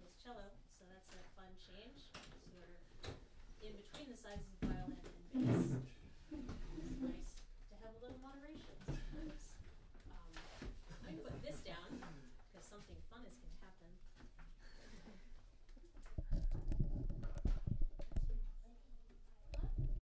Was cello, so that's a fun change. Sort of in between the sizes of violin and bass. It's nice to have a little moderation sometimes. Um, I put this down because something fun is going.